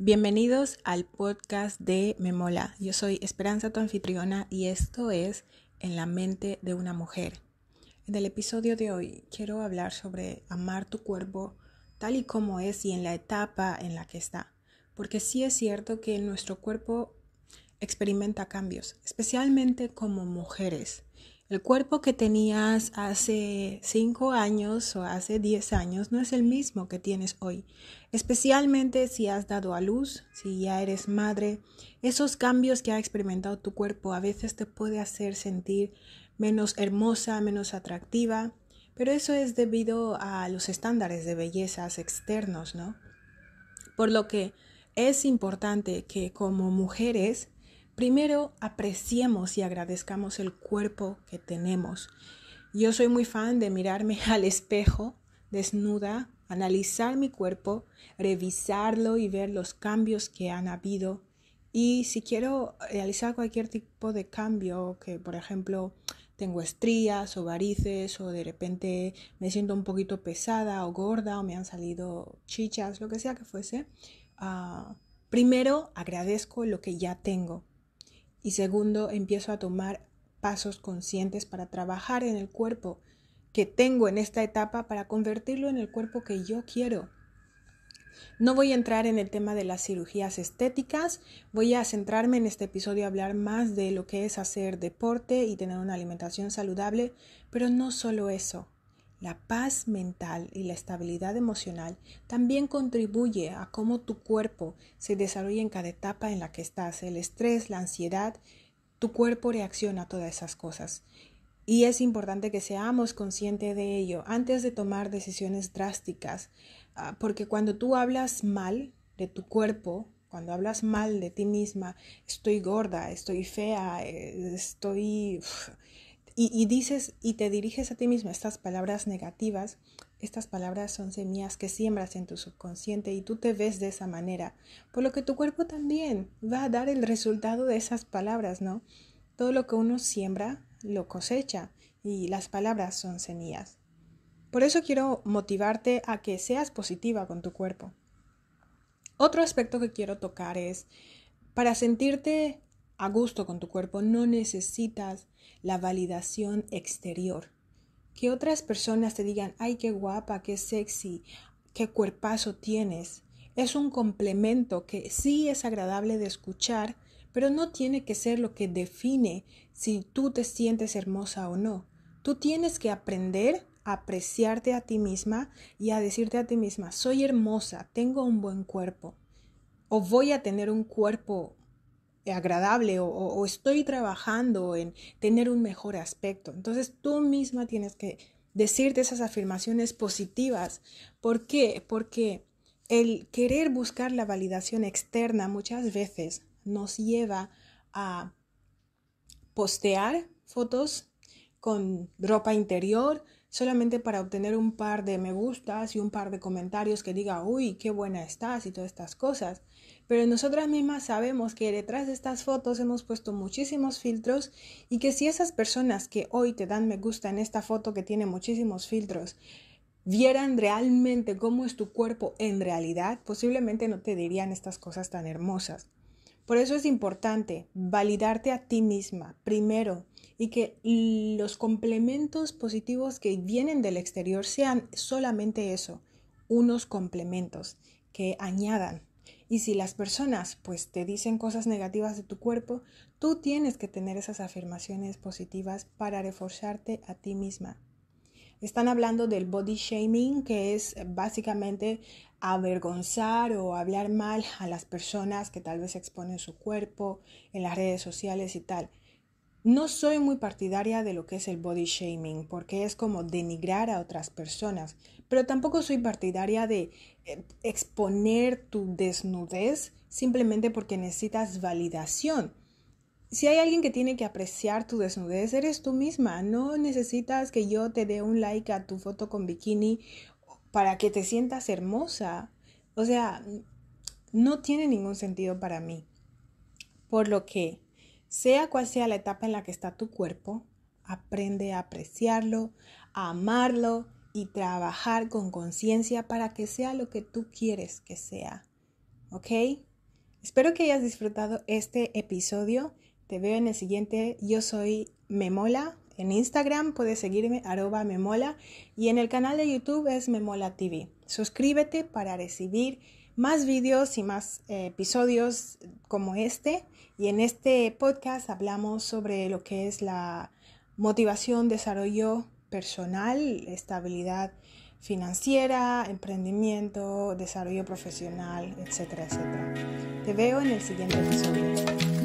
Bienvenidos al podcast de Memola. Yo soy Esperanza, tu anfitriona, y esto es En la mente de una mujer. En el episodio de hoy quiero hablar sobre amar tu cuerpo tal y como es y en la etapa en la que está. Porque sí es cierto que nuestro cuerpo experimenta cambios, especialmente como mujeres. El cuerpo que tenías hace 5 años o hace 10 años no es el mismo que tienes hoy, especialmente si has dado a luz, si ya eres madre. Esos cambios que ha experimentado tu cuerpo a veces te puede hacer sentir menos hermosa, menos atractiva, pero eso es debido a los estándares de bellezas externos, ¿no? Por lo que es importante que como mujeres Primero, apreciemos y agradezcamos el cuerpo que tenemos. Yo soy muy fan de mirarme al espejo desnuda, analizar mi cuerpo, revisarlo y ver los cambios que han habido. Y si quiero realizar cualquier tipo de cambio, que por ejemplo tengo estrías o varices o de repente me siento un poquito pesada o gorda o me han salido chichas, lo que sea que fuese, uh, primero agradezco lo que ya tengo y segundo, empiezo a tomar pasos conscientes para trabajar en el cuerpo que tengo en esta etapa para convertirlo en el cuerpo que yo quiero. No voy a entrar en el tema de las cirugías estéticas, voy a centrarme en este episodio a hablar más de lo que es hacer deporte y tener una alimentación saludable, pero no solo eso. La paz mental y la estabilidad emocional también contribuye a cómo tu cuerpo se desarrolla en cada etapa en la que estás. El estrés, la ansiedad, tu cuerpo reacciona a todas esas cosas. Y es importante que seamos conscientes de ello antes de tomar decisiones drásticas, ah, porque cuando tú hablas mal de tu cuerpo, cuando hablas mal de ti misma, estoy gorda, estoy fea, eh, estoy y, dices y te diriges a ti mismo estas palabras negativas, estas palabras son semillas que siembras en tu subconsciente y tú te ves de esa manera, por lo que tu cuerpo también va a dar el resultado de esas palabras, ¿no? Todo lo que uno siembra lo cosecha y las palabras son semillas. Por eso quiero motivarte a que seas positiva con tu cuerpo. Otro aspecto que quiero tocar es, para sentirte a gusto con tu cuerpo, no necesitas la validación exterior. Que otras personas te digan, ay, qué guapa, qué sexy, qué cuerpazo tienes. Es un complemento que sí es agradable de escuchar, pero no tiene que ser lo que define si tú te sientes hermosa o no. Tú tienes que aprender a apreciarte a ti misma y a decirte a ti misma, soy hermosa, tengo un buen cuerpo, o voy a tener un cuerpo agradable o, estoy trabajando en tener un mejor aspecto. Entonces tú misma tienes que decirte esas afirmaciones positivas. ¿Por qué? Porque el querer buscar la validación externa muchas veces nos lleva a postear fotos con ropa interior solamente para obtener un par de me gustas y un par de comentarios que diga, uy, qué buena estás y todas estas cosas. Pero nosotras mismas sabemos que detrás de estas fotos hemos puesto muchísimos filtros y que si esas personas que hoy te dan me gusta en esta foto que tiene muchísimos filtros vieran realmente cómo es tu cuerpo en realidad, posiblemente no te dirían estas cosas tan hermosas. Por eso es importante validarte a ti misma primero y que los complementos positivos que vienen del exterior sean solamente eso, unos complementos que añadan y si las personas pues te dicen cosas negativas de tu cuerpo, tú tienes que tener esas afirmaciones positivas para reforzarte a ti misma. Están hablando del body shaming, que es básicamente avergonzar o hablar mal a las personas que tal vez exponen su cuerpo en las redes sociales y tal. No soy muy partidaria de lo que es el body shaming, porque es como denigrar a otras personas, pero tampoco soy partidaria de eh, exponer tu desnudez simplemente porque necesitas validación. Si hay alguien que tiene que apreciar tu desnudez, eres tú misma. No necesitas que yo te dé un like a tu foto con bikini para que te sientas hermosa. O sea, no tiene ningún sentido para mí. Por lo que sea cual sea la etapa en la que está tu cuerpo, aprende a apreciarlo, a amarlo y trabajar con conciencia para que sea lo que tú quieres que sea. ¿ok? Espero que hayas disfrutado este episodio. Te veo en el siguiente. Yo soy Memola. En Instagram puedes seguirme arroba Memola y en el canal de YouTube es Memola TV. Suscríbete para recibir más vídeos y más eh, episodios como este. Y en este podcast hablamos sobre lo que es la motivación, desarrollo personal, estabilidad financiera, emprendimiento, desarrollo profesional, etcétera, etcétera. Te veo en el siguiente episodio.